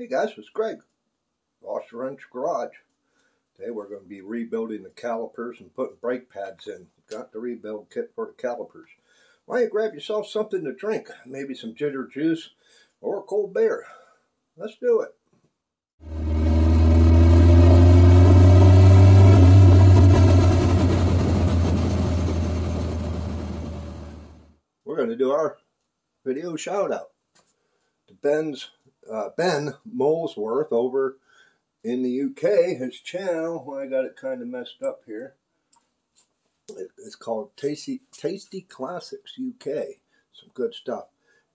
Hey guys, it's Greg, Lost Wrench Garage. Today we're going to be rebuilding the calipers and putting brake pads in. Got the rebuild kit for the calipers. Why don't you grab yourself something to drink? Maybe some ginger juice or a cold beer. Let's do it. We're going to do our video shout out to Ben's uh, Ben Molesworth over in the UK. His channel, I got it kind of messed up here. It's called Tasty Tasty Classics UK. Some good stuff.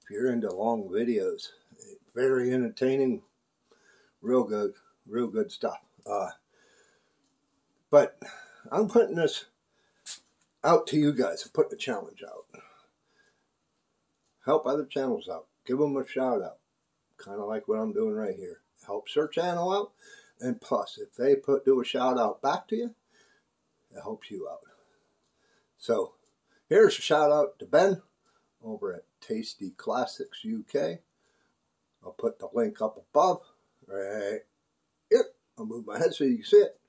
If you're into long videos, very entertaining, real good, real good stuff. Uh, but I'm putting this out to you guys. I'm putting a challenge out. Help other channels out. Give them a shout out kind of like what I'm doing right here. Helps their channel out, and plus, if they put do a shout out back to you, it helps you out. So, here's a shout out to Ben over at Tasty Classics UK. I'll put the link up above, right here. I'll move my head so you can see it.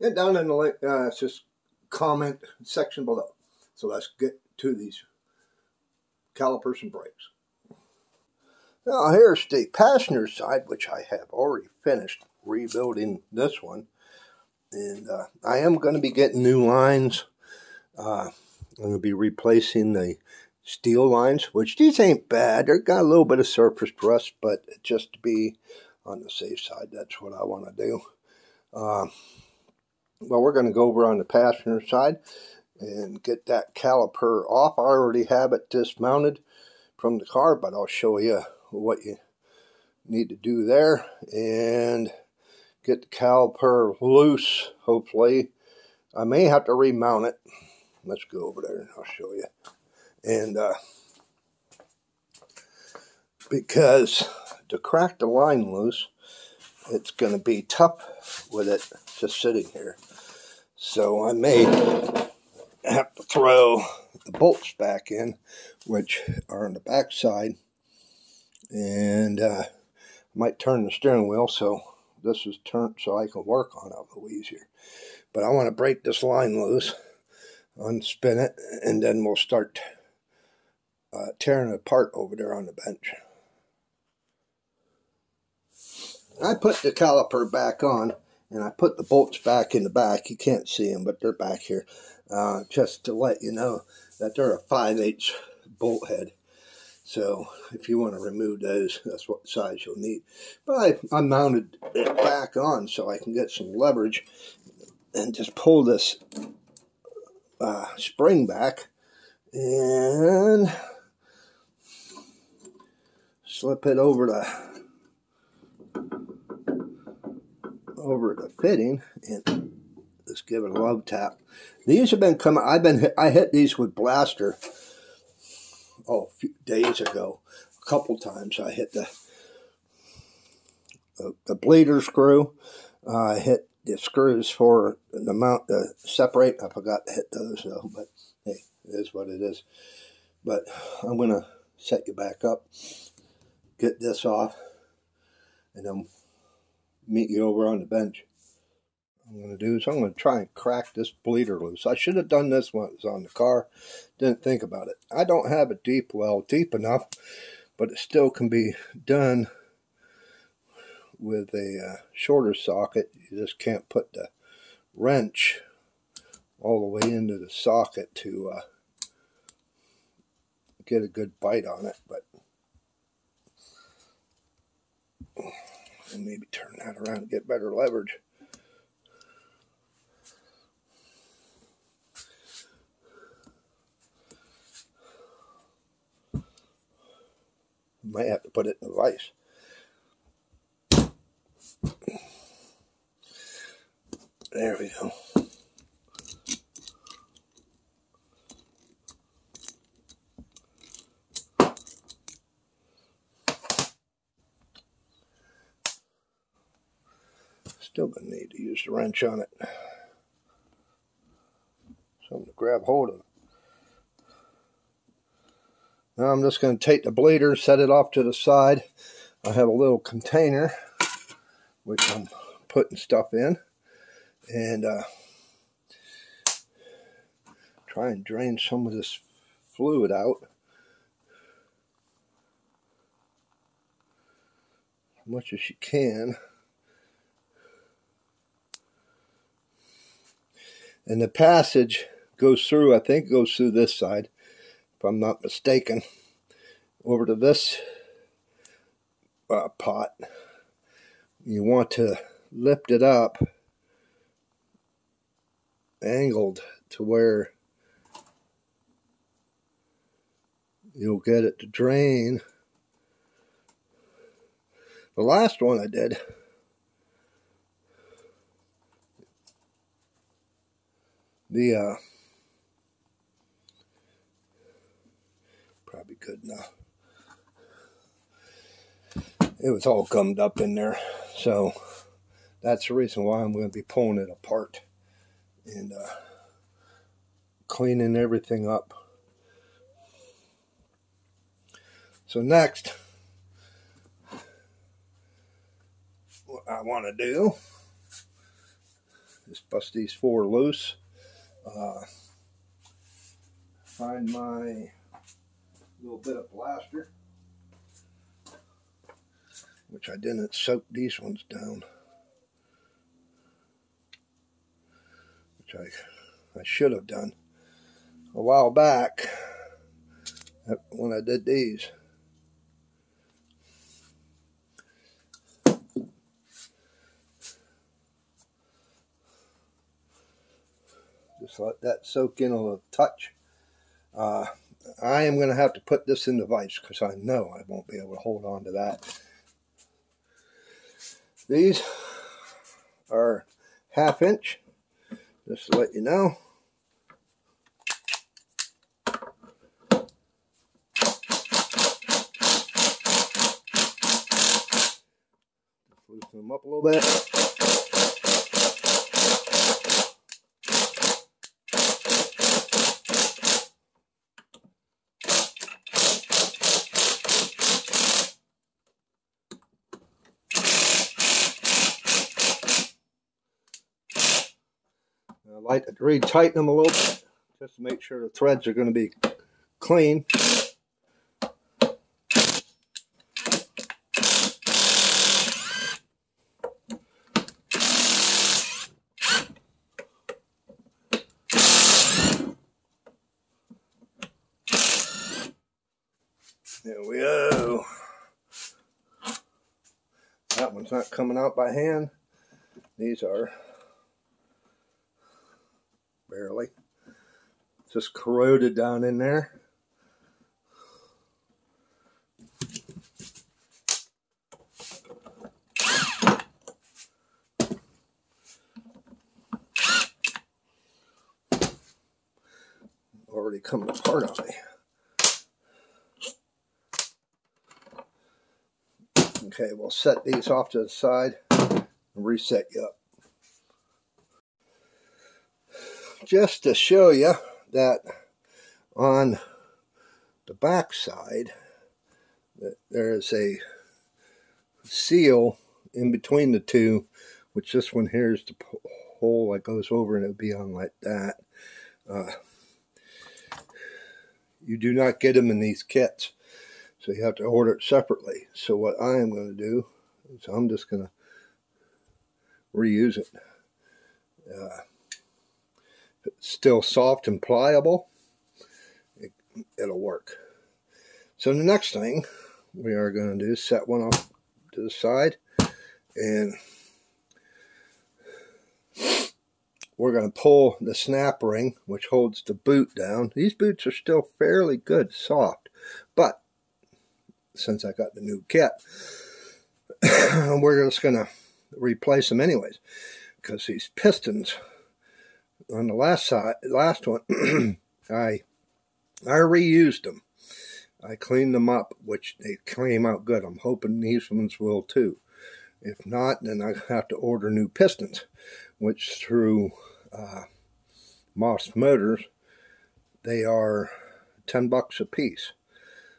And down in the link, uh, it's just comment section below. So let's get to these calipers and brakes. Now here's the passenger side, which I have already finished rebuilding this one. And uh, I am going to be getting new lines. Uh, I'm going to be replacing the steel lines, which these ain't bad. They've got a little bit of surface rust, but just to be on the safe side, that's what I want to do. Uh, well, we're going to go over on the passenger side and get that caliper off. I already have it dismounted from the car, but I'll show you what you need to do there and get the caliper loose, hopefully. I may have to remount it. Let's go over there and I'll show you. And uh, because to crack the line loose, it's going to be tough with it just sitting here. So I may have to throw the bolts back in, which are on the back side and uh, might turn the steering wheel so this is turned so I can work on it a little easier. But I want to break this line loose, unspin it, and then we'll start uh, tearing it apart over there on the bench. I put the caliper back on and I put the bolts back in the back. You can't see them, but they're back here. Uh, just to let you know that they're a 5 8 bolt head. So if you want to remove those, that's what size you'll need. But I, I mounted it back on so I can get some leverage and just pull this uh, spring back and slip it over the over the fitting and just give it a love tap. These have been coming. I've been I hit these with blaster oh, few days ago, a couple times I hit the the, the bleeder screw. Uh, I hit the screws for the mount to separate. I forgot to hit those though, but hey, it is what it is. But I'm gonna set you back up, get this off, and then meet you over on the bench. I'm going to do is I'm going to try and crack this bleeder loose. I should have done this when it was on the car. Didn't think about it. I don't have a deep well deep enough, but it still can be done with a uh, shorter socket. You just can't put the wrench all the way into the socket to uh, get a good bite on it. But maybe turn that around and get better leverage. Might have to put it in the vise. There we go. Still gonna need to use the wrench on it. Something to grab hold of. Now I'm just going to take the bleeder, set it off to the side. I have a little container. which I'm putting stuff in, and uh, try and drain some of this fluid out. As much as you can. And the passage goes through, I think goes through this side, if I'm not mistaken, over to this uh, pot. You want to lift it up angled to where you'll get it to drain. The last one I did, the uh, probably good enough. It was all gummed up in there, so that's the reason why I'm going to be pulling it apart and uh, cleaning everything up. So next, what I want to do is bust these four loose. Uh, find my little bit of blaster, which I didn't soak these ones down. Which I, I should have done a while back when I did these. Just let that soak in a little touch. Uh, I am going to have to put this in the vise because I know I won't be able to hold on to that. These are half inch, just to let you know. Loosen them up a little bit. Like to retighten them a little bit just to make sure the threads are going to be clean. There we go. That one's not coming out by hand. These are barely. Just corroded down in there. Already coming apart on me. Okay, we'll set these off to the side and reset you up. just to show you that on the back side there is a seal in between the two which this one here is the hole that goes over and it'll be on like that. Uh, you do not get them in these kits so you have to order it separately. So what I am going to do is I'm just going to reuse it. Uh, still soft and pliable, it, it'll work. So the next thing we are going to do is set one off to the side and we're going to pull the snap ring which holds the boot down. These boots are still fairly good, soft, but since I got the new kit, we're just going to replace them anyways because these pistons on the last side, last one, I I reused them. I cleaned them up, which they came out good. I'm hoping these ones will too. If not, then I have to order new pistons, which through uh, Moss Motors, they are 10 bucks a piece.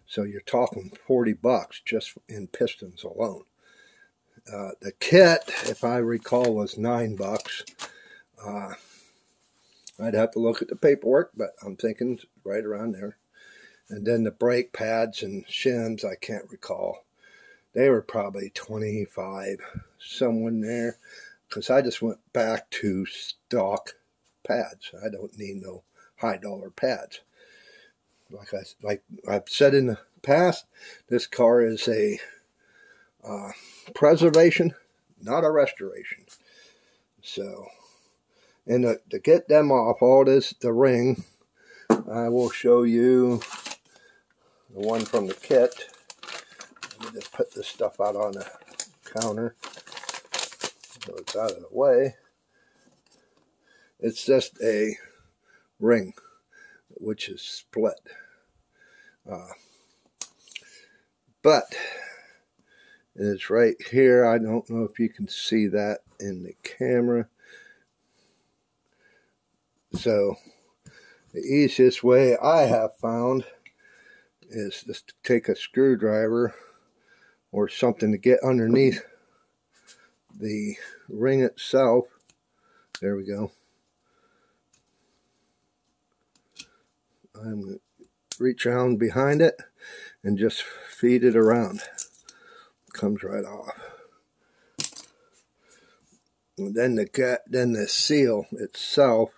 So you're talking 40 bucks just in pistons alone. Uh, the kit, if I recall, was nine bucks. Uh, I'd have to look at the paperwork, but I'm thinking right around there. And then the brake pads and shims, I can't recall. They were probably 25, someone there. Because I just went back to stock pads. I don't need no high dollar pads. Like I like I've said in the past, this car is a uh, preservation, not a restoration. So, and to, to get them off, all this the ring. I will show you the one from the kit. Let me just put this stuff out on the counter so it's out of the way. It's just a ring which is split. Uh, but it's right here. I don't know if you can see that in the camera. So the easiest way I have found is just to take a screwdriver or something to get underneath the ring itself. There we go. I'm going to reach around behind it and just feed it around. Comes right off. And then the then the seal itself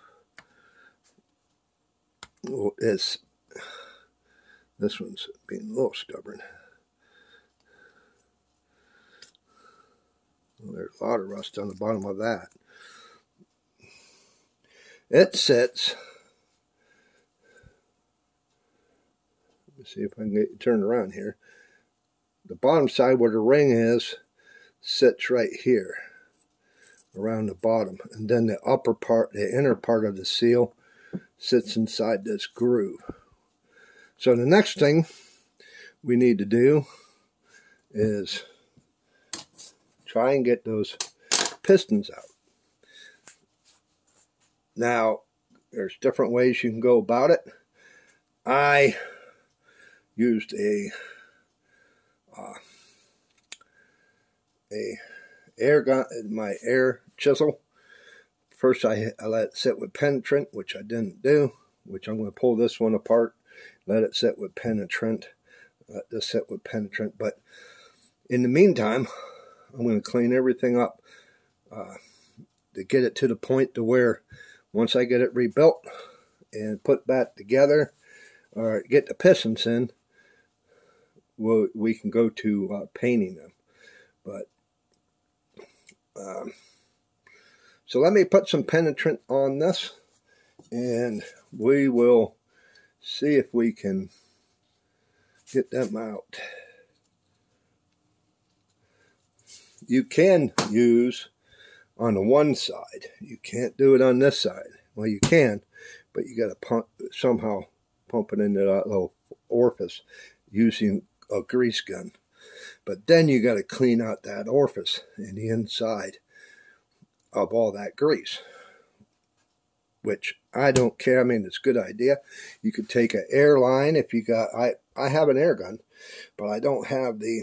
is this one's being a little stubborn. Well, there's a lot of rust on the bottom of that. It sits. Let me see if I can get turned around here. The bottom side where the ring is sits right here around the bottom. And then the upper part, the inner part of the seal sits inside this groove. So the next thing we need to do is try and get those pistons out. Now, there's different ways you can go about it. I used a uh, a air gun, my air chisel. First, I, I let it sit with penetrant, which I didn't do. Which I'm going to pull this one apart, let it sit with penetrant, let this sit with penetrant. But in the meantime, I'm going to clean everything up uh, to get it to the point to where once I get it rebuilt and put back together, or get the pistons in, we'll, we can go to uh, painting them. But um, so let me put some penetrant on this, and we will see if we can get them out. you can use on the one side. You can't do it on this side. Well, you can, but you got to pump somehow pump it into that little orifice using a grease gun. But then you got to clean out that orifice in the inside of all that grease. Which I don't care. I mean, it's a good idea. You could take an air line if you got. I I have an air gun, but I don't have the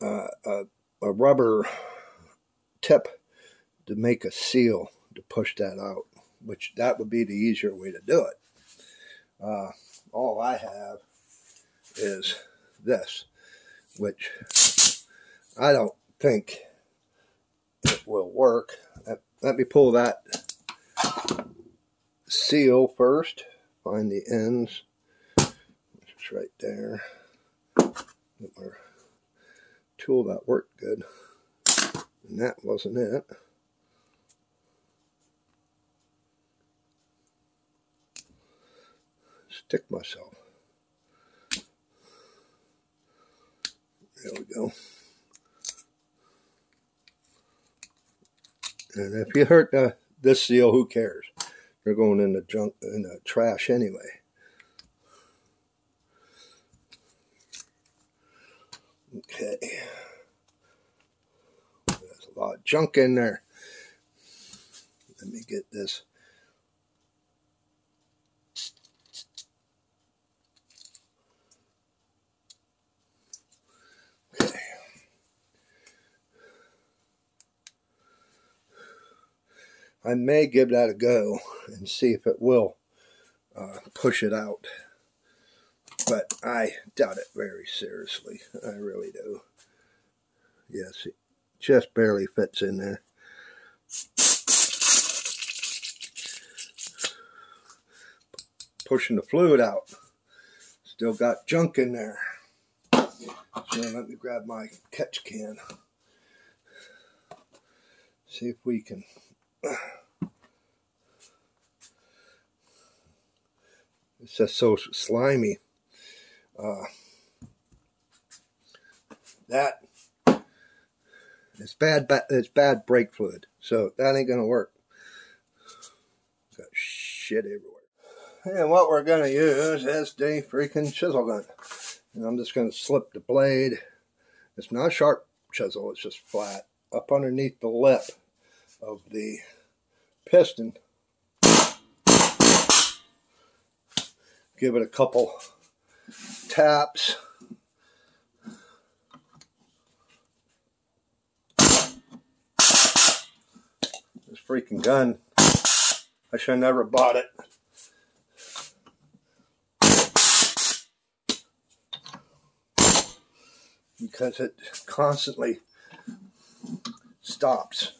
uh, a, a rubber tip to make a seal to push that out, which that would be the easier way to do it. Uh, all I have is this, which I don't think will work. Let, let me pull that seal first, find the ends, it's right there. Get my tool that worked good. And that wasn't it. Stick myself. There we go. And if you hurt this seal, who cares? They're going in the junk in the trash anyway. Okay. There's a lot of junk in there. Let me get this. I may give that a go and see if it will uh, push it out. But I doubt it very seriously. I really do. Yes, it just barely fits in there. Pushing the fluid out. Still got junk in there. So let me grab my catch can. See if we can. It's just so slimy. Uh, that it's bad. It's bad brake fluid, so that ain't gonna work. Got shit everywhere. And what we're gonna use is the freaking chisel gun. And I'm just gonna slip the blade. It's not a sharp chisel. It's just flat up underneath the lip of the piston. Give it a couple taps. This freaking gun. I should have never bought it. Because it constantly stops.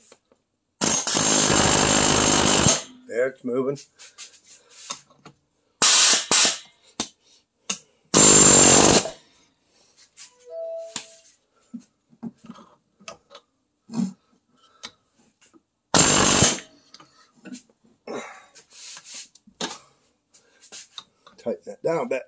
There, it's moving. Tighten that down a bit.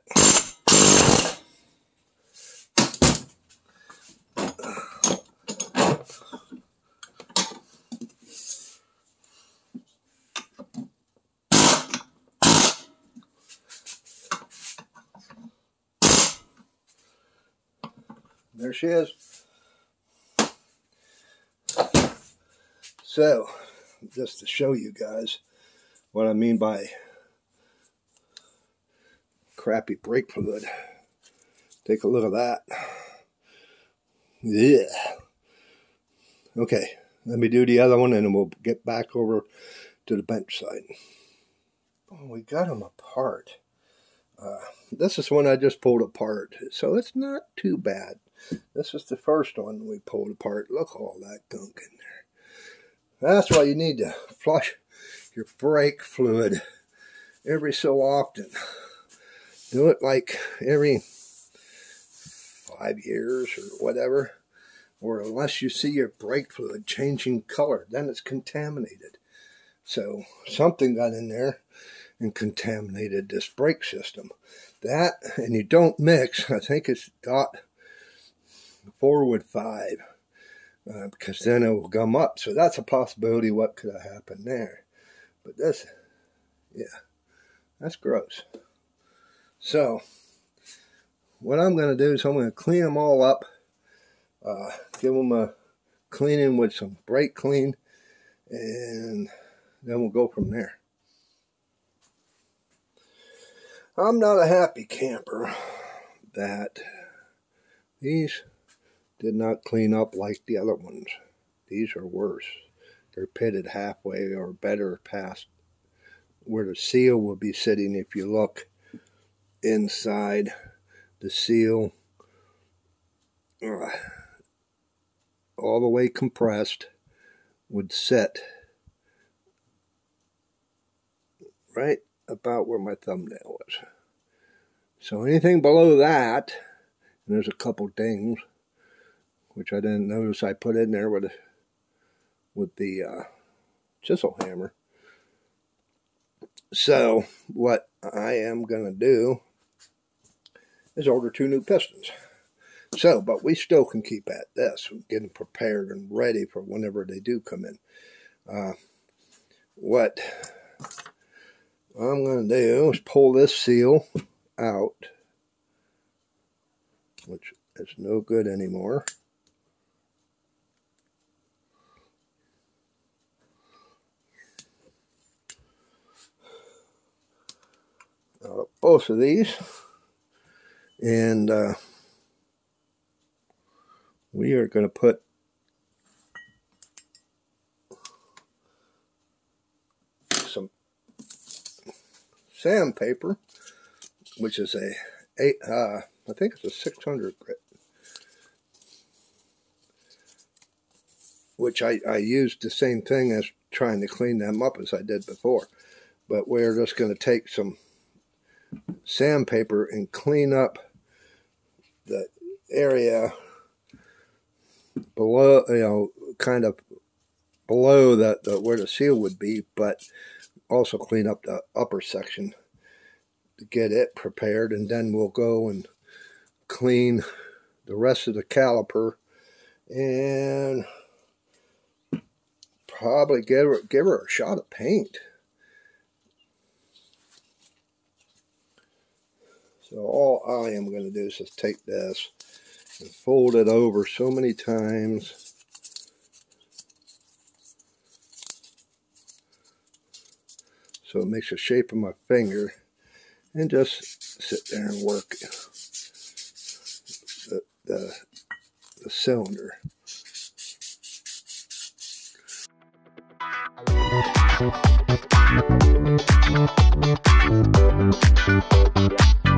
There she is. So, just to show you guys what I mean by crappy brake fluid. Take a look at that. Yeah. Okay, let me do the other one and then we'll get back over to the bench side. Oh, we got them apart. Uh, this is one I just pulled apart, so it's not too bad. This is the first one we pulled apart. Look all that gunk in there. That's why you need to flush your brake fluid every so often. Do it like every five years or whatever. Or unless you see your brake fluid changing color, then it's contaminated. So something got in there and contaminated this brake system. That, and you don't mix, I think it's dot forward five uh, because then it will gum up. So that's a possibility what could have happened there. But this, yeah, that's gross. So what I'm going to do is I'm going to clean them all up, uh, give them a cleaning with some brake clean, and then we'll go from there. I'm not a happy camper that these did not clean up like the other ones. These are worse. They're pitted halfway or better past where the seal will be sitting if you look inside the seal all the way compressed would sit right about where my thumbnail was. So anything below that, and there's a couple dings, which I didn't notice I put in there with with the uh, chisel hammer. So what I am going to do is order two new pistons. So, but we still can keep at this, getting prepared and ready for whenever they do come in. Uh, what I'm going to do is pull this seal out, which is no good anymore. Both of these. And uh, we are going to put some sandpaper, which is a eight, uh, I think it's a 600 grit, which I, I used the same thing as trying to clean them up as I did before. But we're just going to take some sandpaper and clean up the area below, you know, kind of below the, the where the seal would be, but also clean up the upper section to get it prepared, and then we'll go and clean the rest of the caliper and probably give her, give her a shot of paint. So all I am going to do is just take this and fold it over so many times. So it makes the shape of my finger and just sit there and work the, the, the cylinder.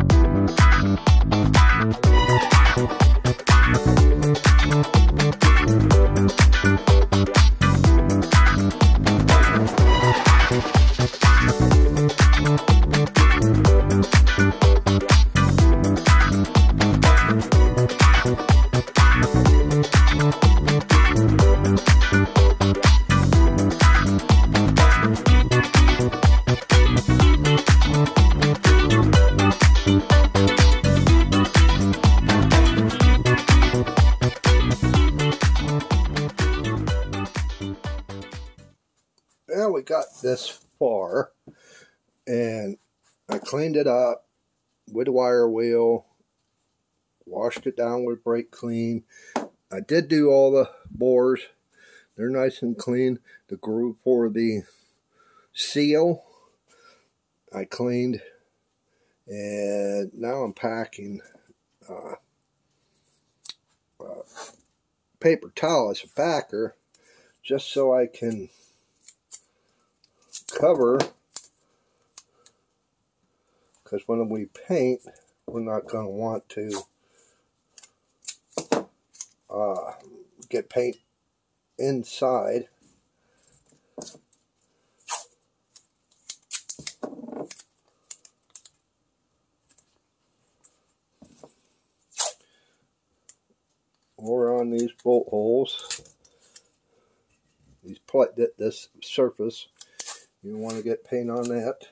Well, this far, and I cleaned it up with a wire wheel, washed it down with brake clean. I did do all the bores. They're nice and clean. The groove for the seal, I cleaned. And now I'm packing uh, uh, paper towel as a backer just so I can cover because when we paint we're not going to want to uh, get paint inside. Or on these bolt holes. These this surface you want to get paint on that.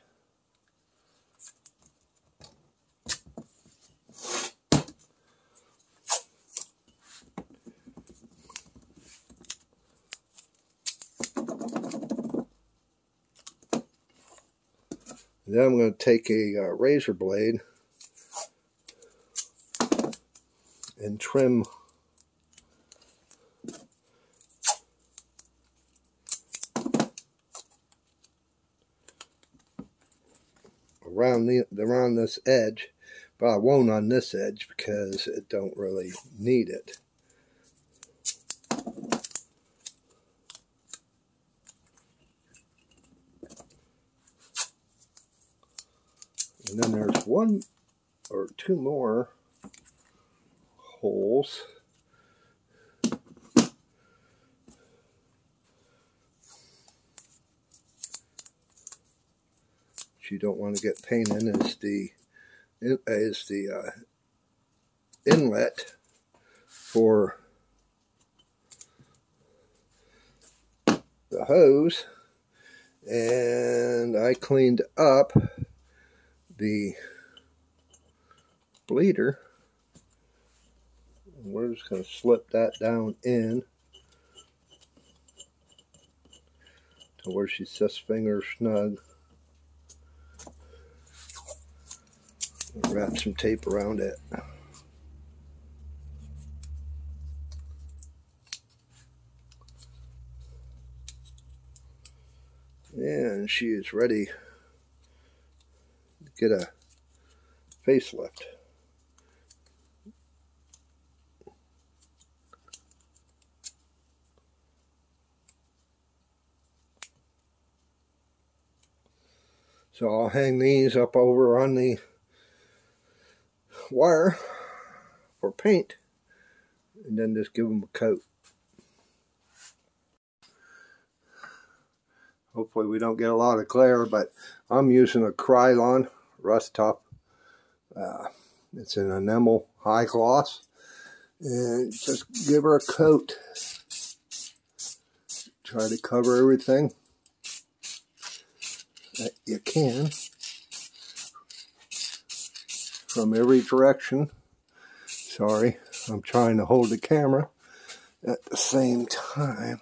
Then I'm going to take a uh, razor blade and trim around the around this edge, but I won't on this edge because it don't really need it. And then there's one or two more holes. You don't want to get paint in is the is the uh, inlet for the hose. And I cleaned up the bleeder. We're just going to slip that down in to where she's just finger snug wrap some tape around it. And she is ready to get a facelift. So I'll hang these up over on the wire or paint and then just give them a coat. Hopefully we don't get a lot of glare, but I'm using a Krylon Rust Tough. Uh, it's an enamel high gloss. And just give her a coat. Try to cover everything that you can from every direction. Sorry, I'm trying to hold the camera at the same time.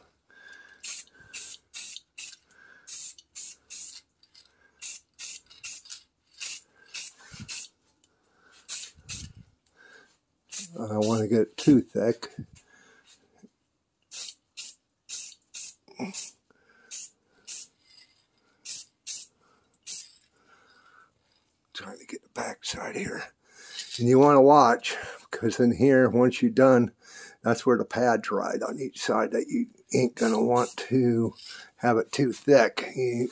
I don't want to get too thick. Trying to get the back side here. And you want to watch because in here, once you're done, that's where the pad's right on each side that you ain't going to want to have it too thick. You,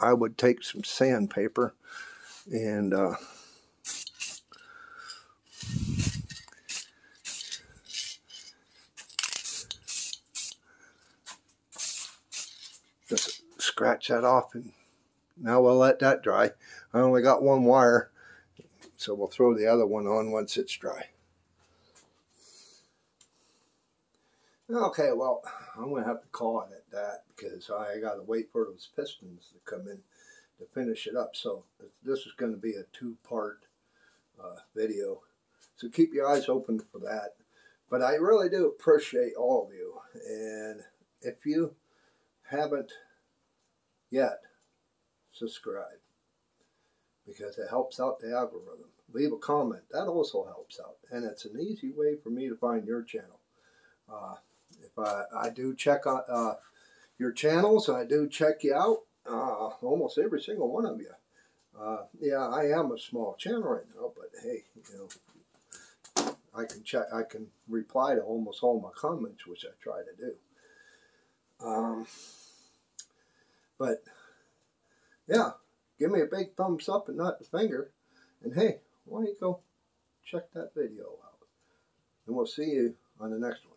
I would take some sandpaper and uh, just scratch that off and now we'll let that dry. I only got one wire, so we'll throw the other one on once it's dry. Okay, well, I'm going to have to call it at that because I got to wait for those pistons to come in to finish it up. So this is going to be a two-part uh, video. So keep your eyes open for that. But I really do appreciate all of you. And if you haven't yet, subscribe because it helps out the algorithm. Leave a comment. That also helps out. And it's an easy way for me to find your channel. Uh, if I, I do check on uh, your channels, I do check you out, uh, almost every single one of you. Uh, yeah, I am a small channel right now, but hey, you know, I can check, I can reply to almost all my comments, which I try to do. Um, but yeah, give me a big thumbs up and not the finger. And hey, why don't you go check that video out? And we'll see you on the next one.